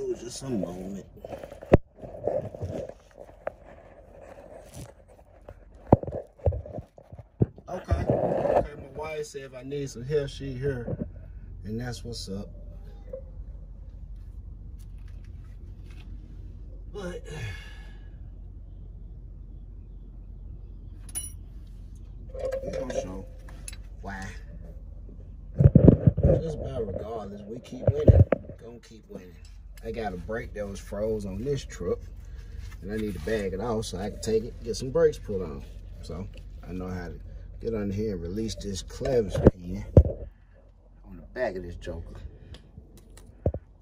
Oh, just a moment. Okay. Okay, my wife said if I need some help, she here. And that's what's up. But we why. Just about regardless, we keep winning. Gonna keep winning. I got a brake that was froze on this truck. And I need to bag it off so I can take it, get some brakes put on. So I know how to get under here and release this clevis pin on the back of this joker.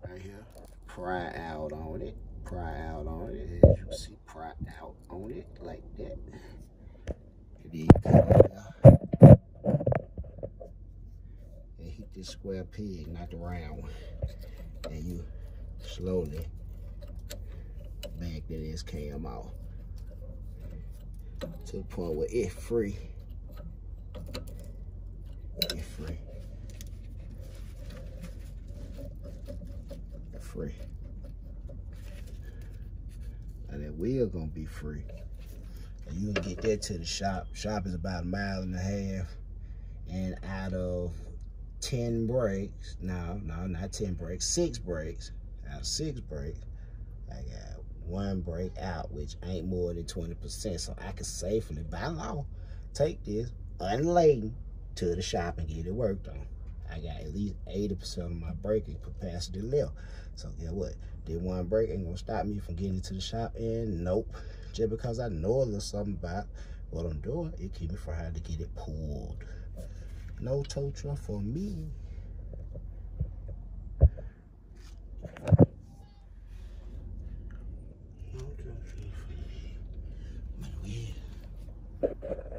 Right here. Pry out on it. Pry out on it. As you see, pry out on it like that. And hit this square peg, not the round one. And you slowly back that this cam out to the point where it's free. It's free. Free. And that wheel gonna be free. And you can get that to the shop. Shop is about a mile and a half. And out of 10 brakes, no, no, not 10 brakes, six brakes. Out of six brakes, I got one brake out, which ain't more than 20%. So I can safely, by law, take this unladen to the shop and get it worked on. I got at least 80% of my braking capacity left. So guess what? Did one brake ain't gonna stop me from getting to the shop and nope. Just because I know a little something about what I'm doing, it keep me from having to get it pulled. No tow truck for me. え?